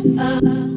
up.